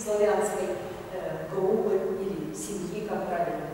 славянской э, группы или семьи, как правильно.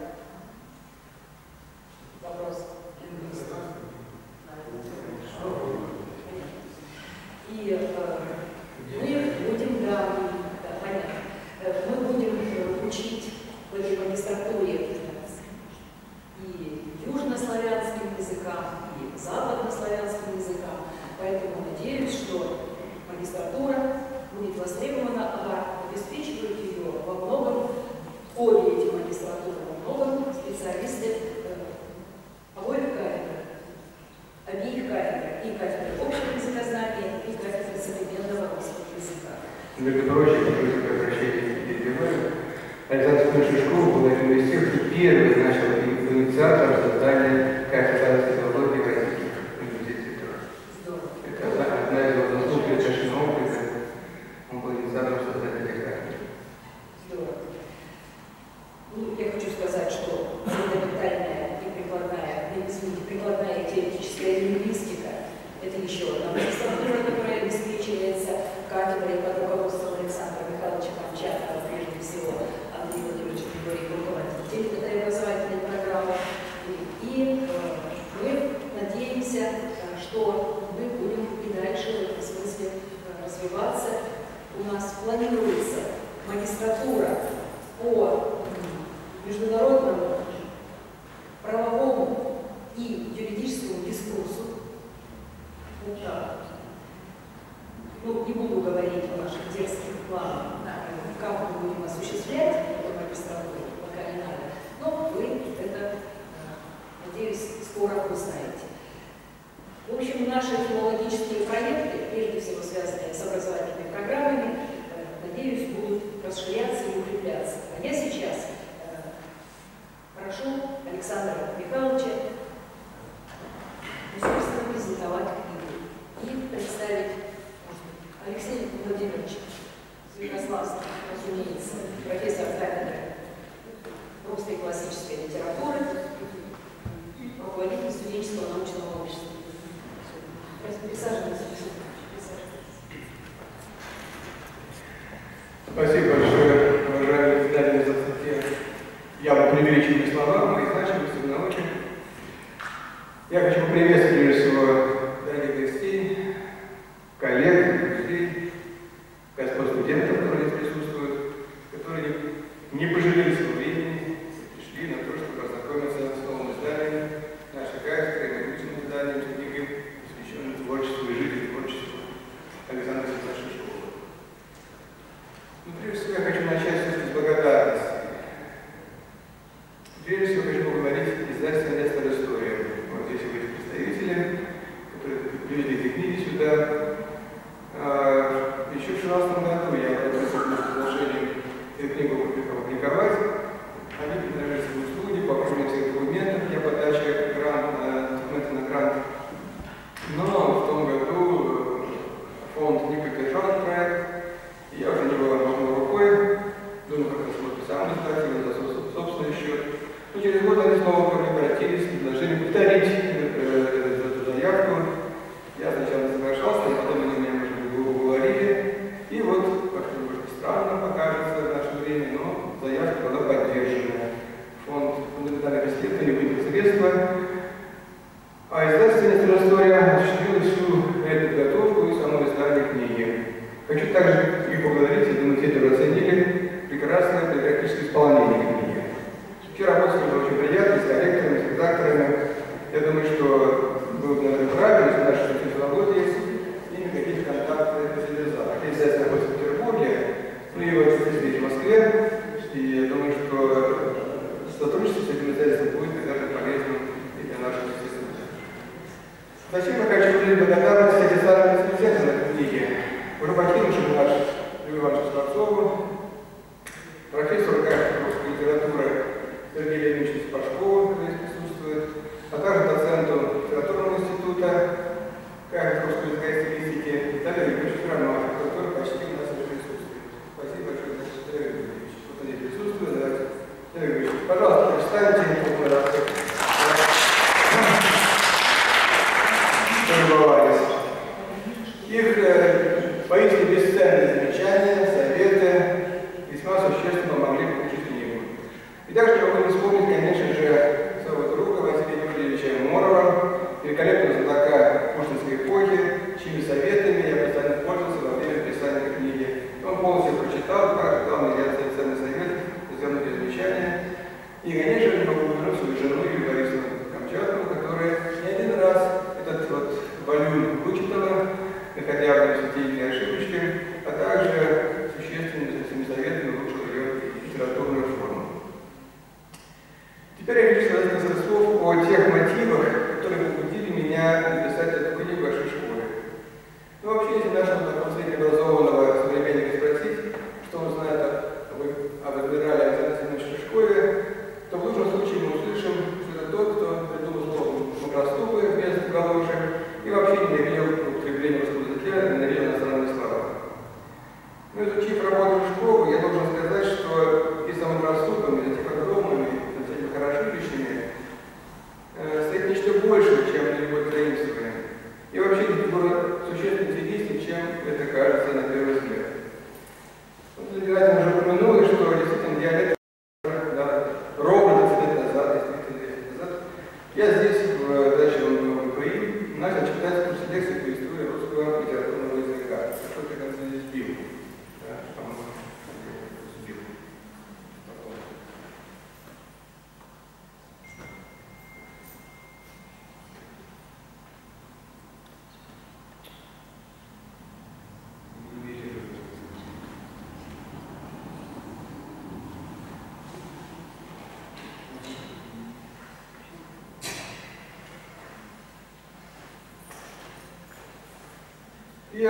И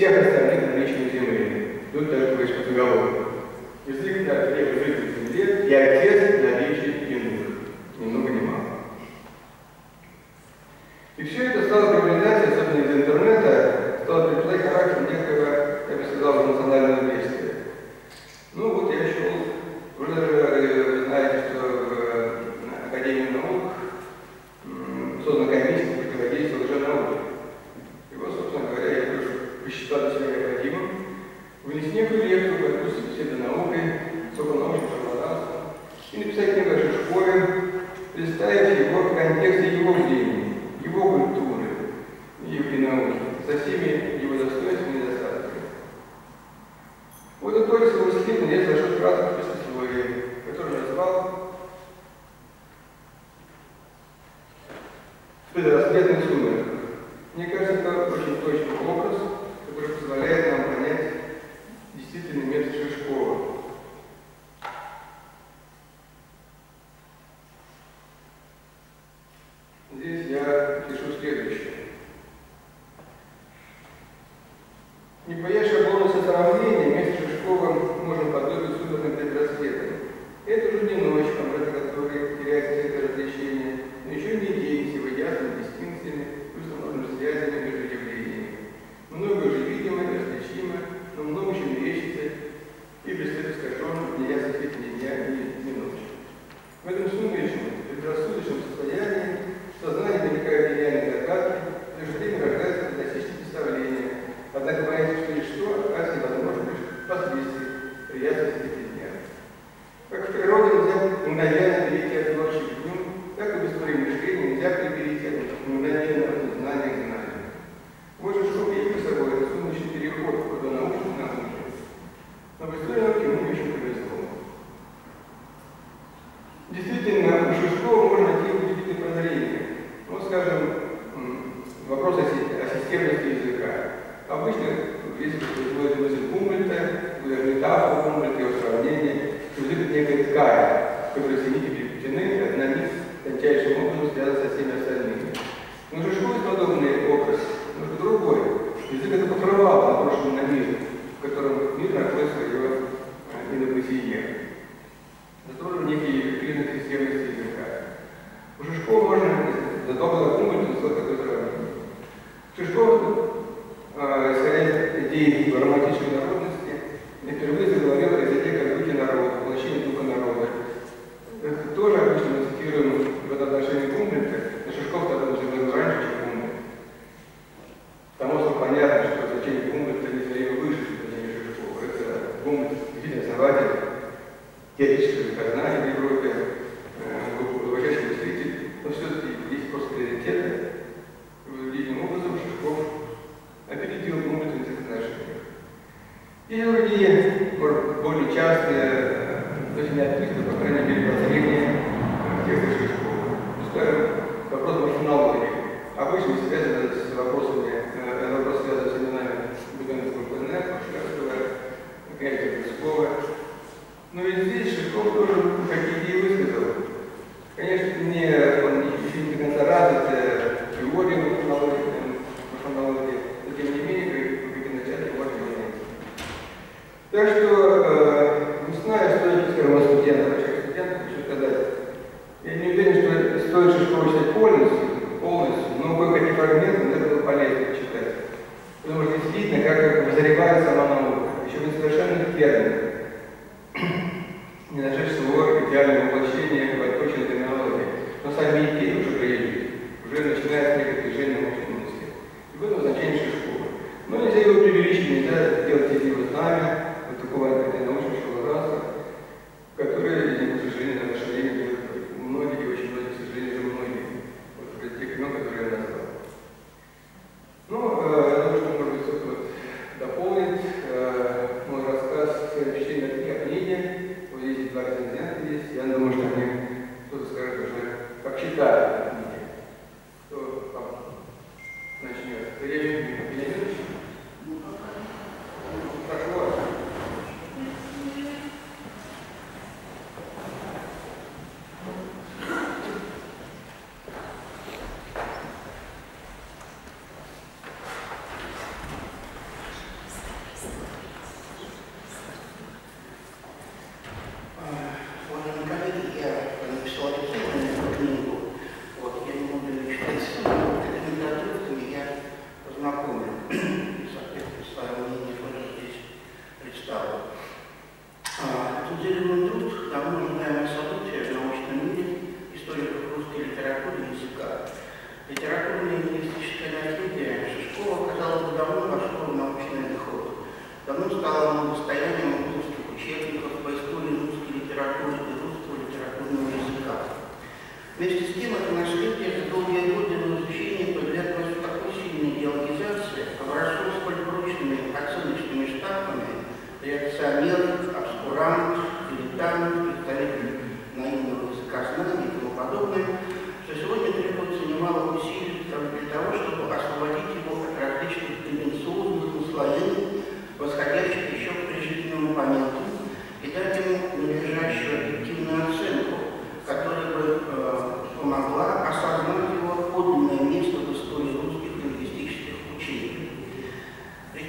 всех остальных наличных земли. Тут такой из поголовок. Язык так крепко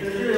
Because you're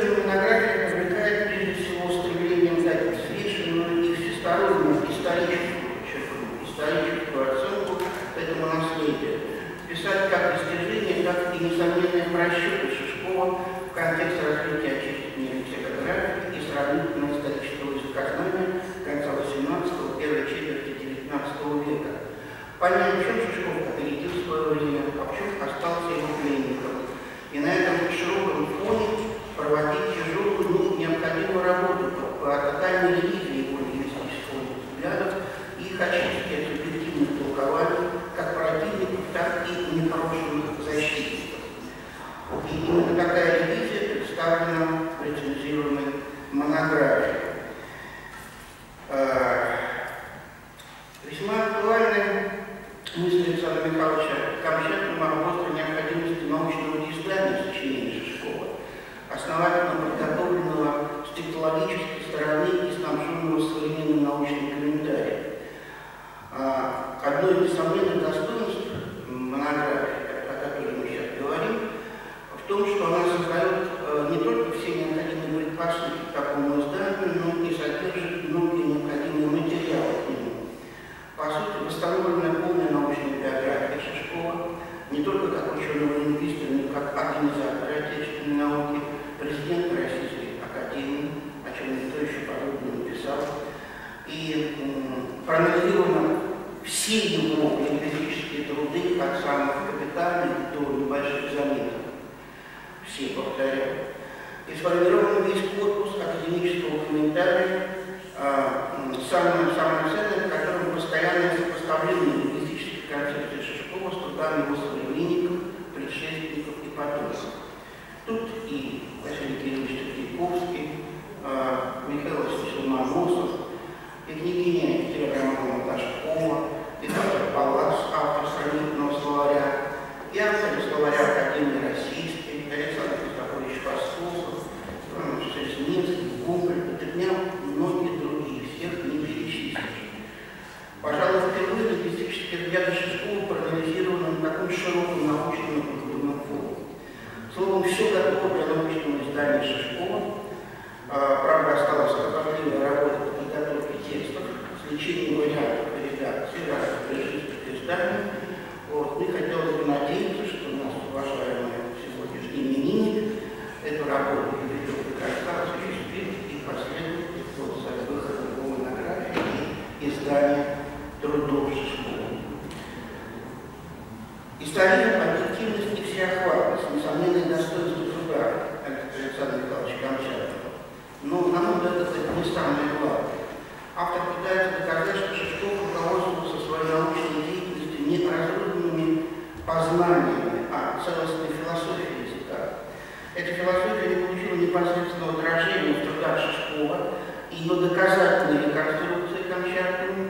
Эта философия не получила непосредственного отражения в трудах Шишкова, ее доказательные реконструкции Камчатки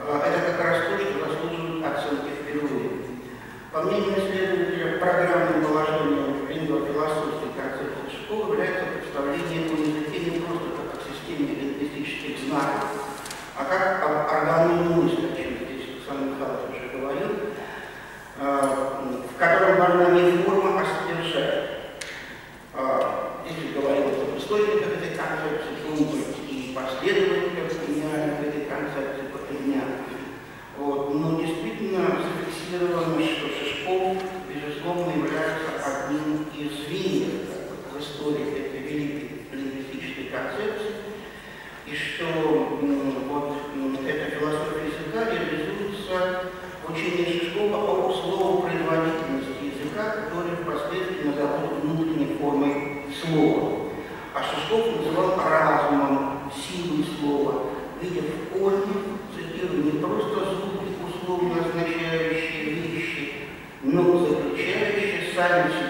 э, это как раз то, что заслуживает оценки впервые. По мнению исследователя, программным положением лингвофилософской концепции школы является представление о языке не просто как о системе лингвистических знаков, а как об организме мысли. ставим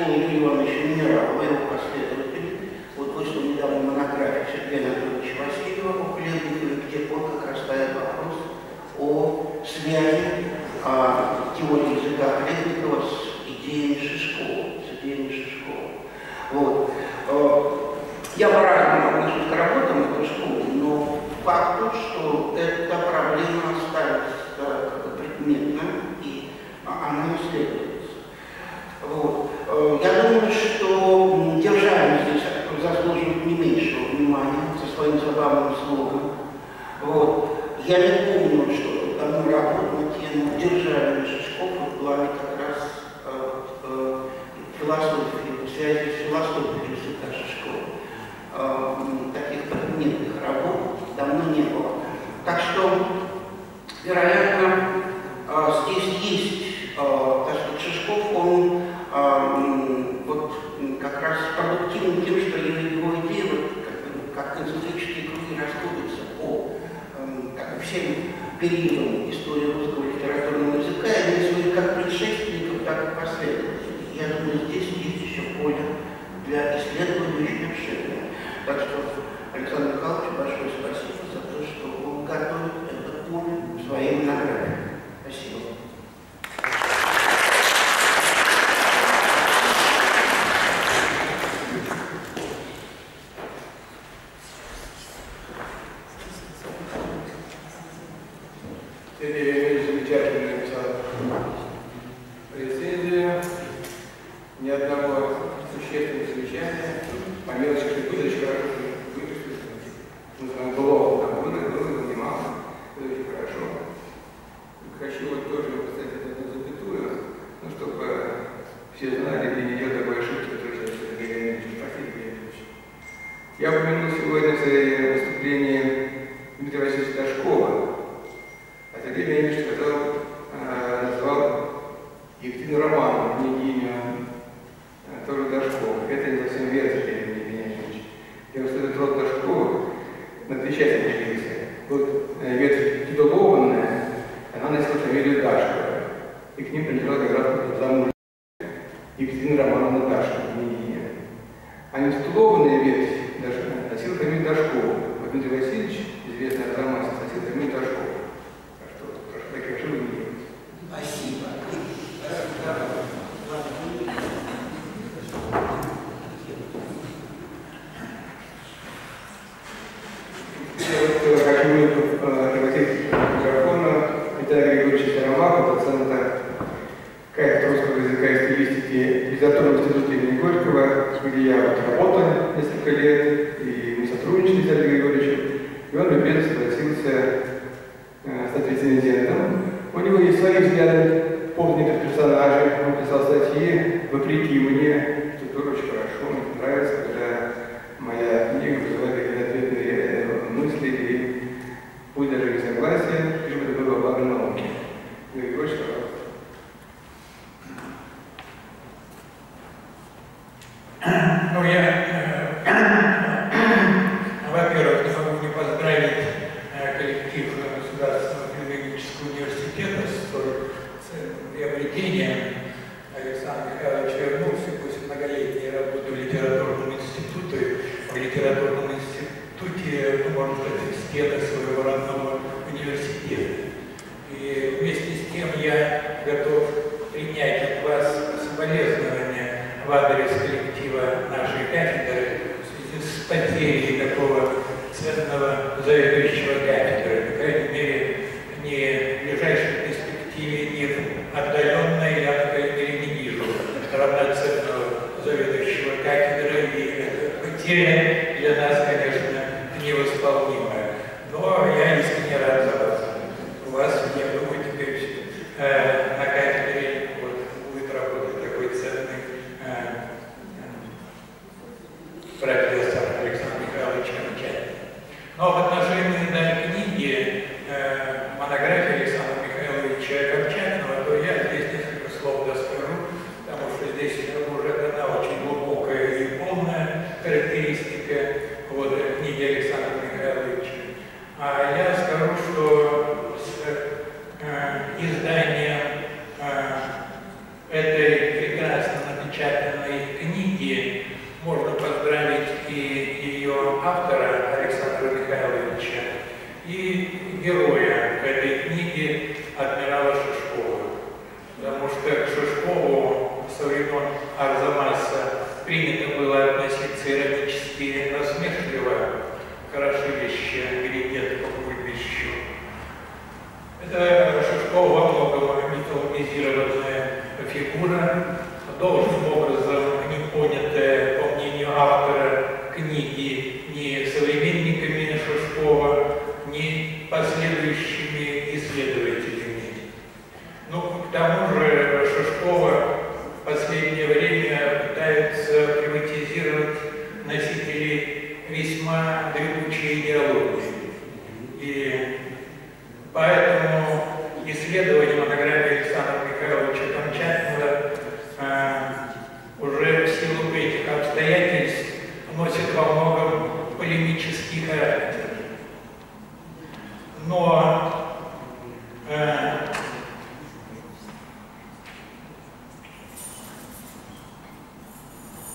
вспомню Ивановича Минералова, его последователь, вот вышла недавно монография Сергея Анатольевича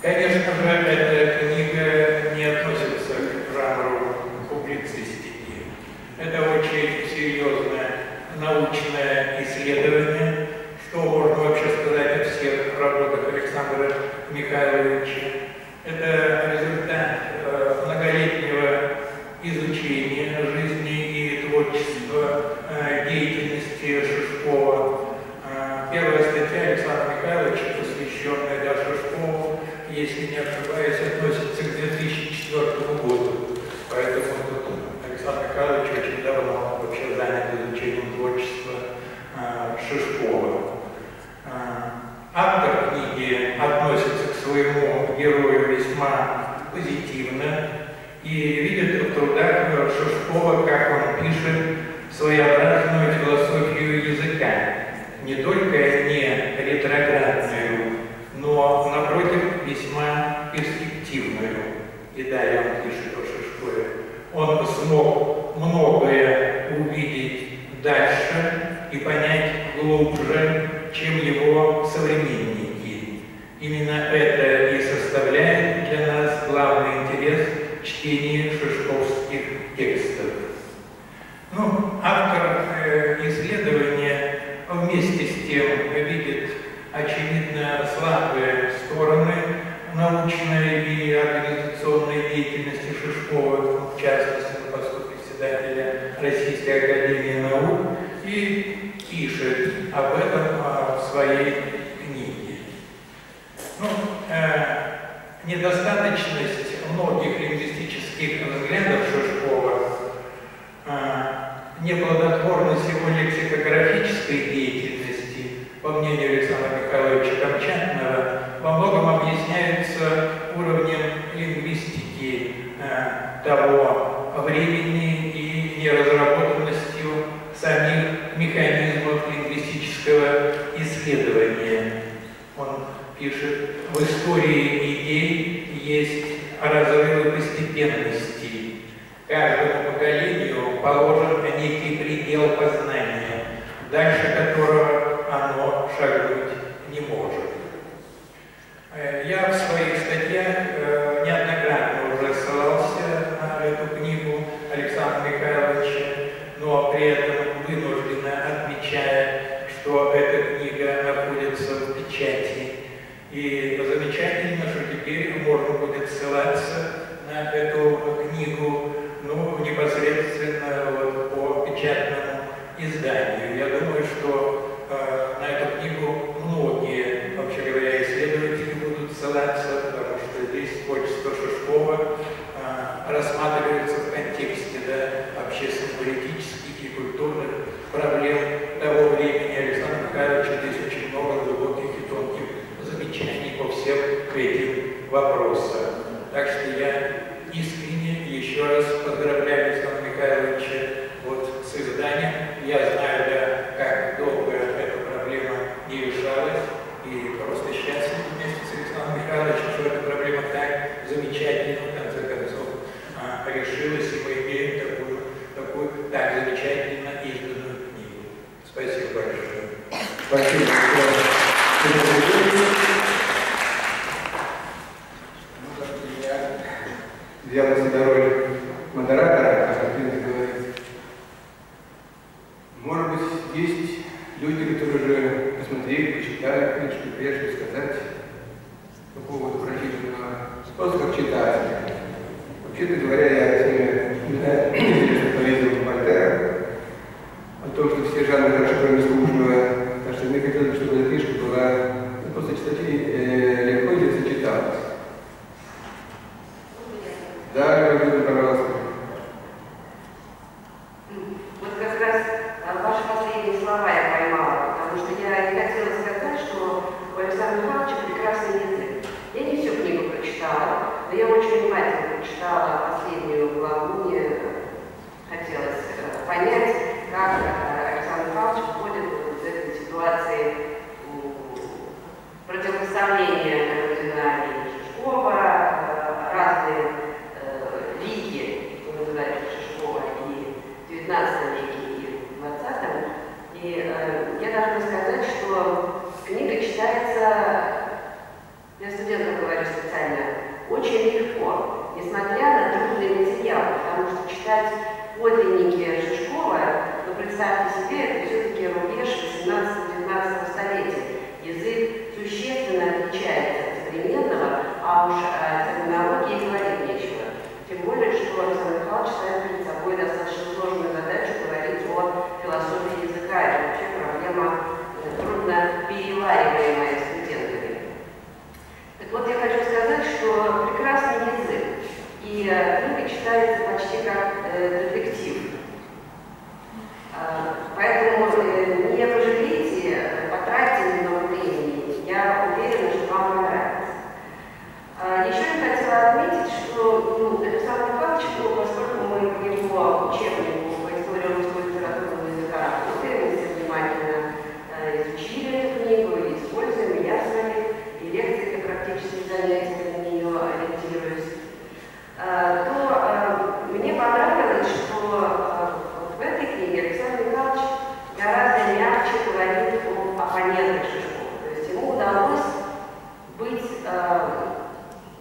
Конечно же, эта книга не относится к жанру публицистики. Это очень серьезное научное исследование, что можно вообще сказать о всех работах Александра Михайловича. Это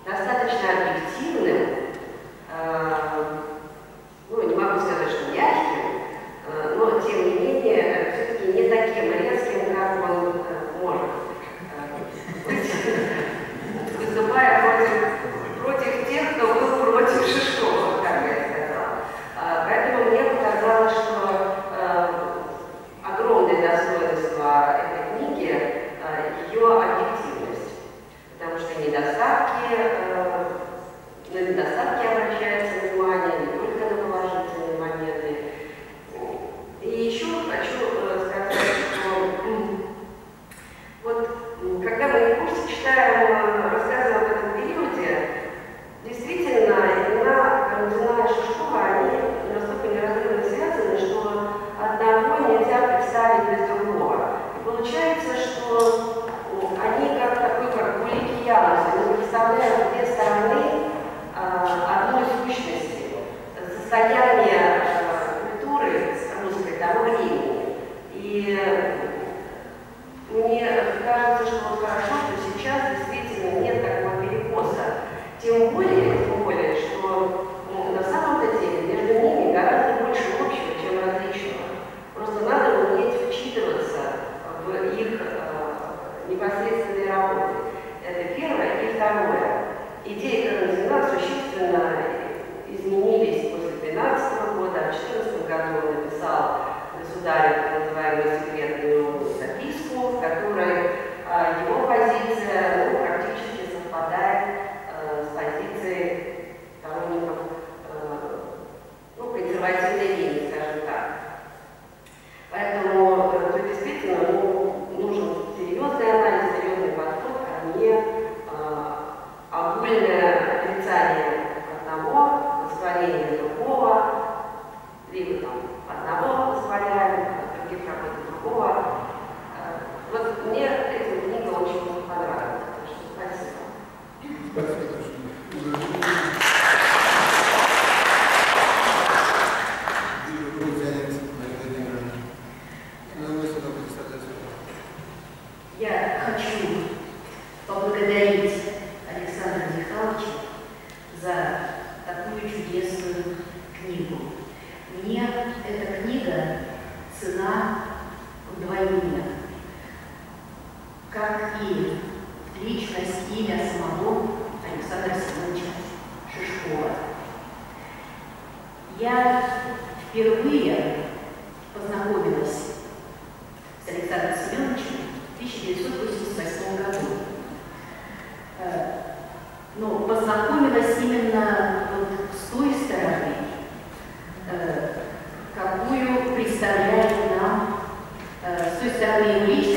достаточно объективным, э, с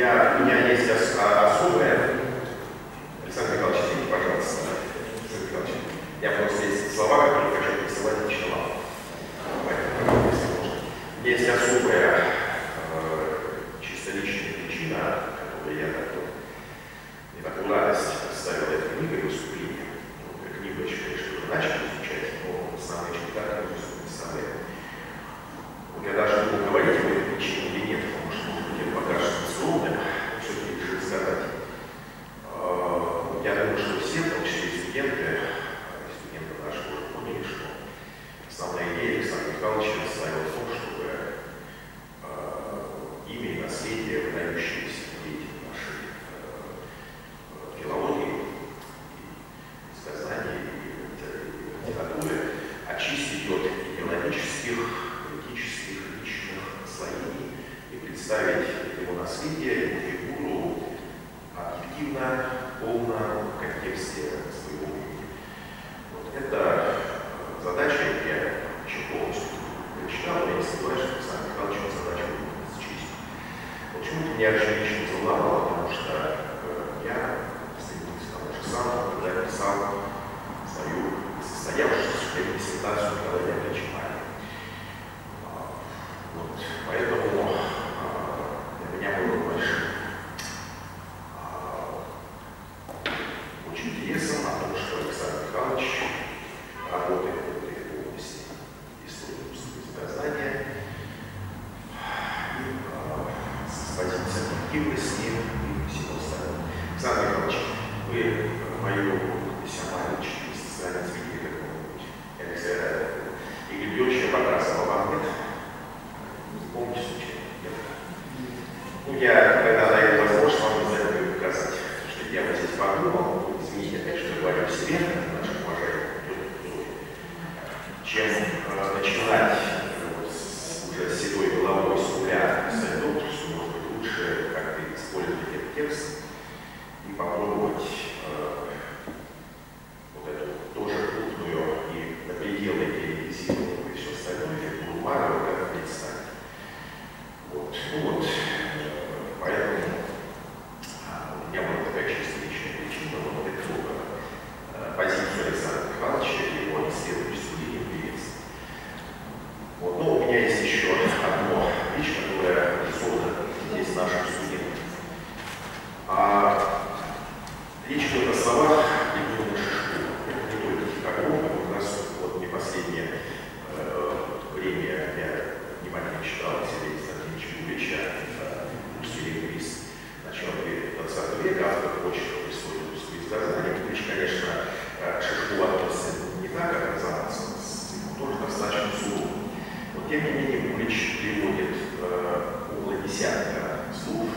Я, у меня есть а- особое тем не менее, Булич приводит э, около десятка слов,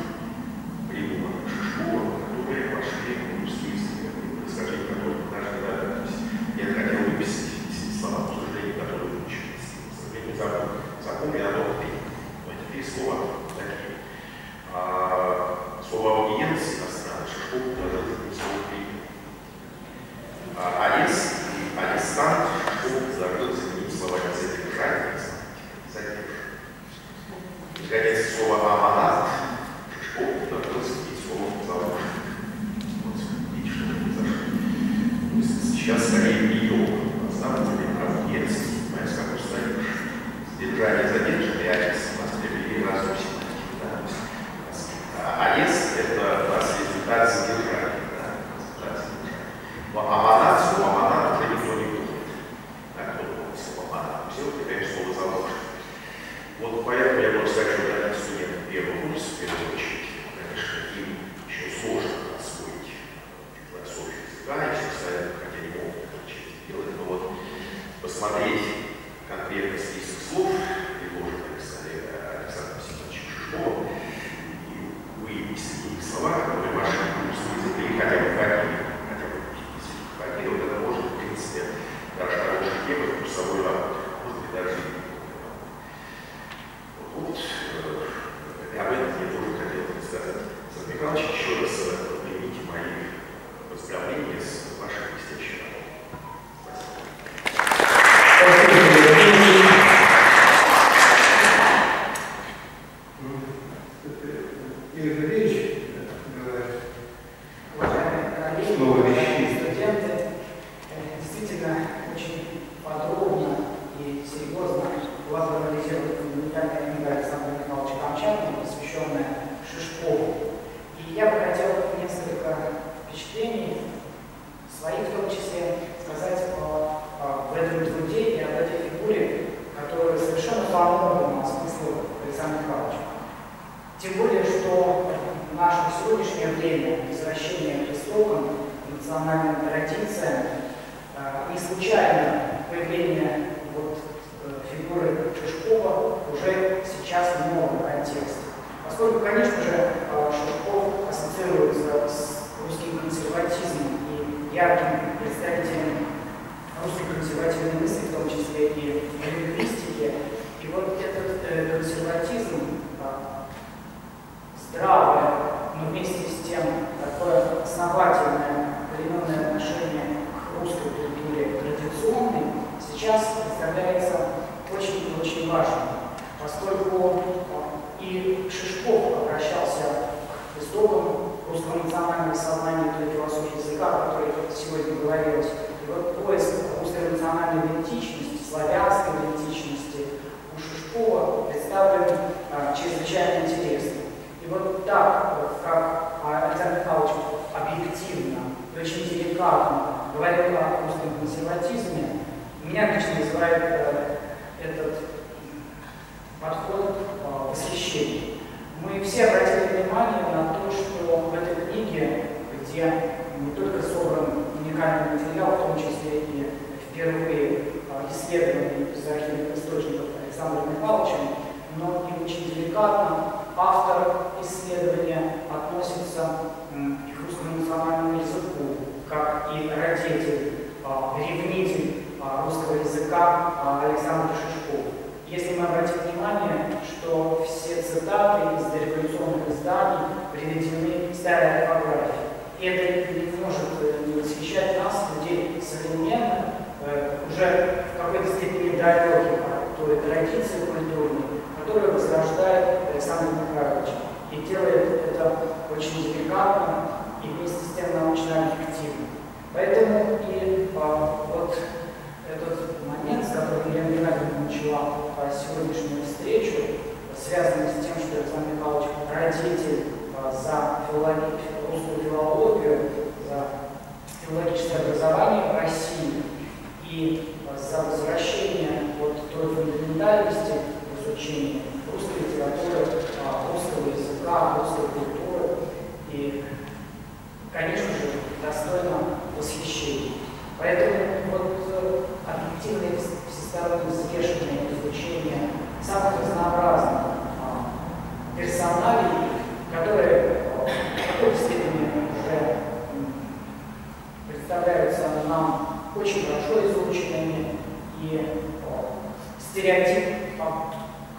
поскольку э, и Шишков обращался к истокам русского национального сознания, той философии языка, о которой сегодня говорилось. И вот поиск русской национальной идентичности, славянской идентичности у Шишкова представлен э, чрезвычайно интересно. И вот так, как а, Александр Михайлович объективно и очень деликатно говорил о русском консерватизме, меня лично вызывает э, этот подход э. Мы все обратили внимание на то, что в этой книге, где не только собран уникальный материал, в том числе и впервые э, исследованный из архивных источников Александром Михайловичем, но и очень деликатно автор исследования относится к русскому национальному языку, как и родитель, а, ревнитель а, русского языка Александр Шишков. Если мы обратим внимание, что все цитаты из дореволюционных изданий приведены старой орфографии. И это не может э, не восхищать нас, людей современных, э, уже в какой-то степени далеких от той традиции культурной, которую возрождает Александр Михайлович. И делает это очень деликатно и вместе с тем научно объективно. Поэтому и а, вот этот момент, с которым Елена Геннадьевна начала сегодняшнюю встречу, связанный с тем, что Александр Михайлович родитель а, за филологи- русскую филологию, за филологическое образование в России и а, за возвращение вот той фундаментальности в изучении русской литературы, а, русского языка, русской культуры и, конечно же, достойно восхищения. Поэтому вот э, объективное всесторонне взвешенное изучения самых разнообразных а, персоналей, которые а, в какой-то степени уже представляются нам очень хорошо изученными, и а, стереотип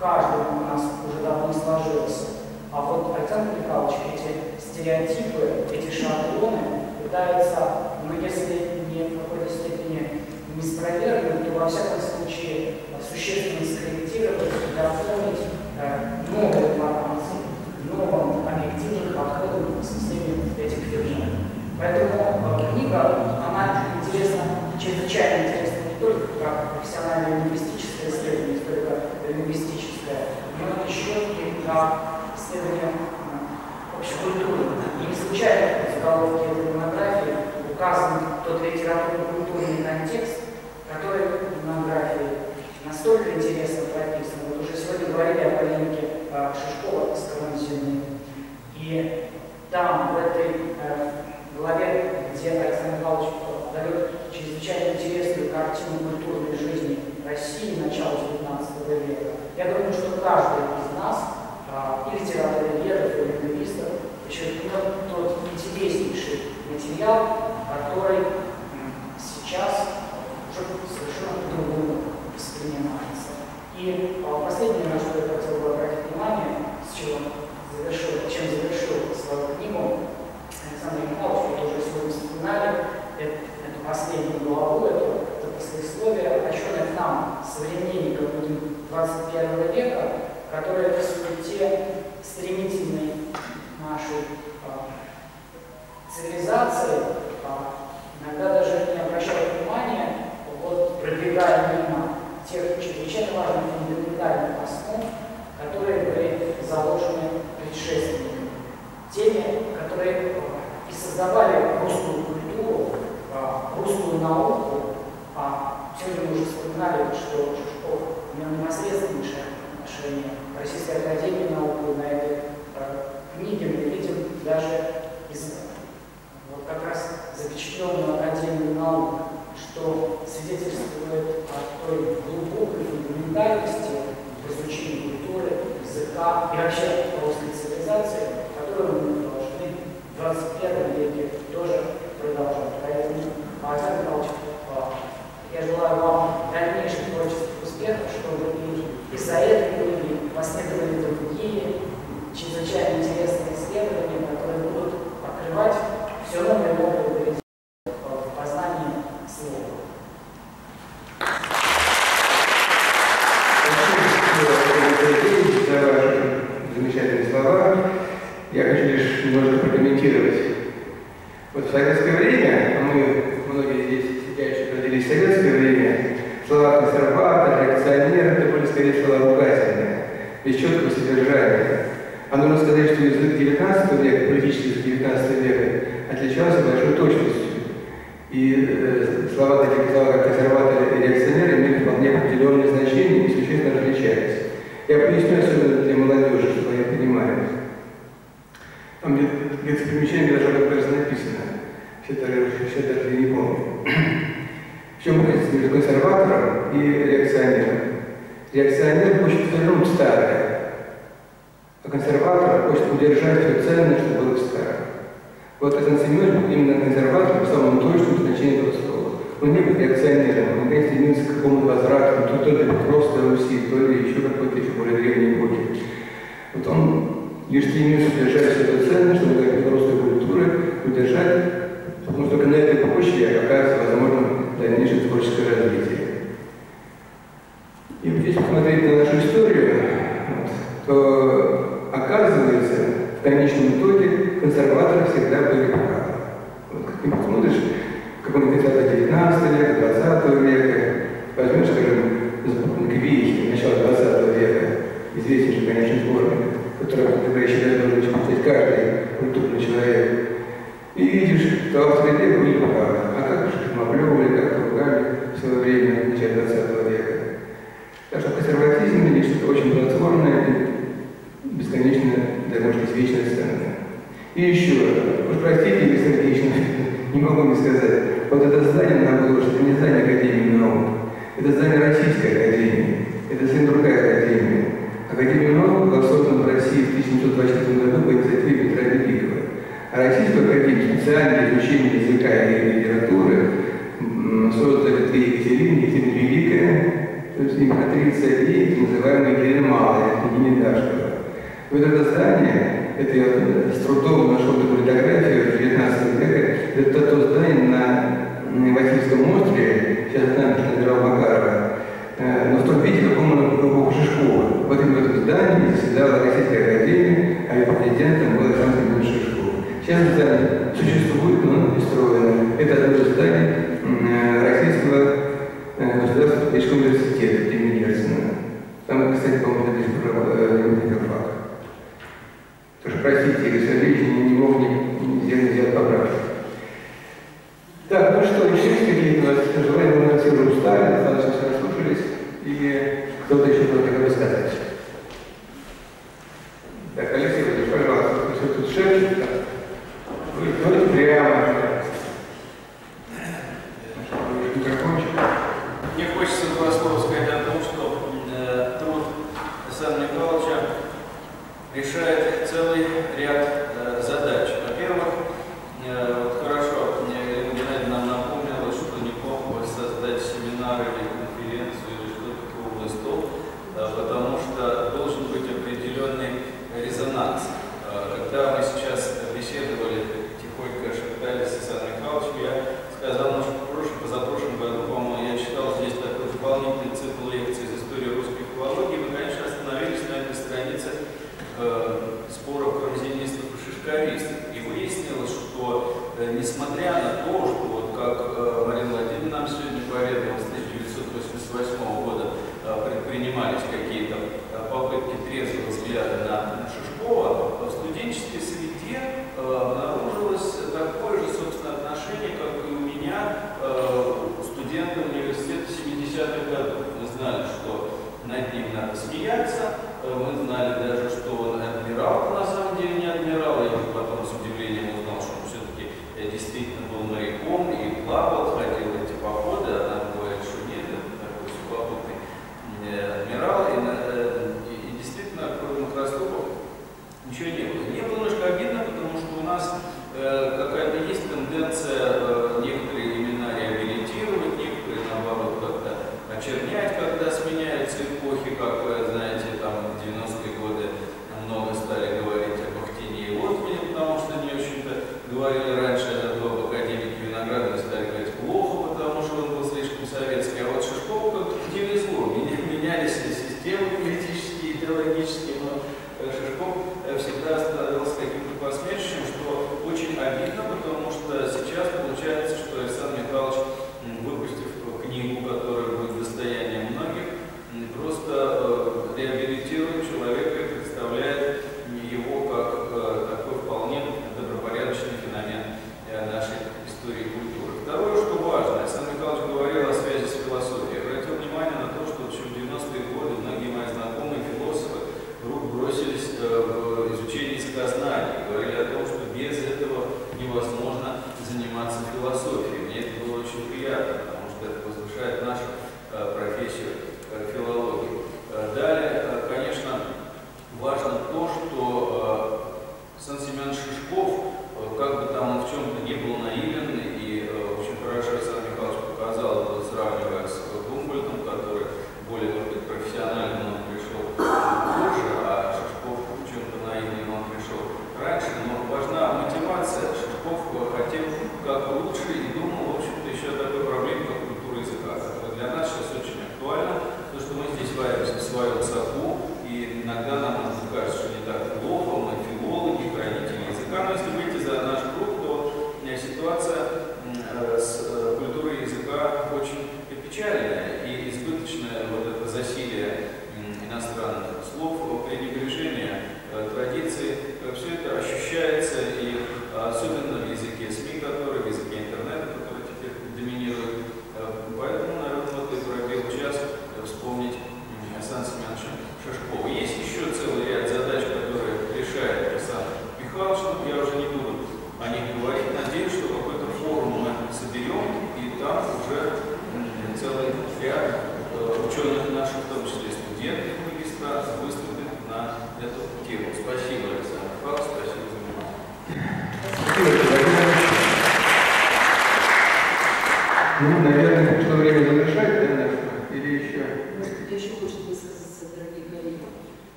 каждому у нас уже давно сложился. А вот, Александр Михайлович, эти стереотипы, эти шаблоны, пытается, но если не в какой-то степени не спровергнуть, то во всяком случае существенно скорректировать и дополнить э, новые информации, новым объективным подходом к системе этих движений. Поэтому э, книга, она интересна, чрезвычайно интересна не только как профессиональное лингвистическое исследование, не только лингвистическое, но еще и как исследование э, общекультурное звучали в заголовке этой монографии, указан тот литературно-культурный контекст, который в монографии настолько интересно прописан. Вот уже сегодня говорили о полемике Шишкова с Карамзиной. И там, в этой э, главе, где Александр Павлович дает чрезвычайно интересную картину культурной жизни России начала XIX века, я думаю, что каждый из нас, э, и литературоведов, и лингвистов, черпиком тот интереснейший материал, который сейчас уже совершенно по-другому воспринимается. И а, последний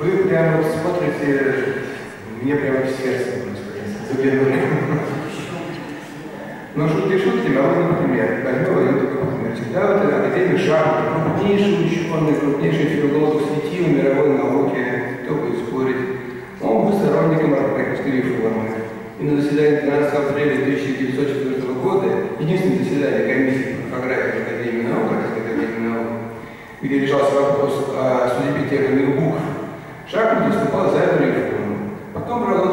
Вы прямо смотрите мне прямо в сердце, заглянули. Но шутки шутки, а вот, например, возьмем один такой пример. Всегда вот академик Шарм, крупнейший ученый, крупнейший философ сети в мировой науке, кто будет спорить, он был сторонником архитектурной реформы. И на заседании 13 апреля 1904 года, единственное заседание комиссии по фотографии Академии наук, Академии наук, где решался вопрос о судьбе тех букв, сначала за Америку. Потом брала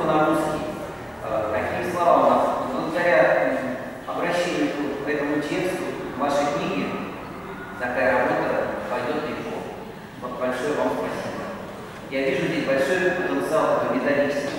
группа нагрузки, какие э, слова у нас благодаря обращению к этому тексту в вашей книге такая работа пойдет легко. Большое вам спасибо. Я вижу здесь большой потенциал по методическому